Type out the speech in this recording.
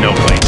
no place.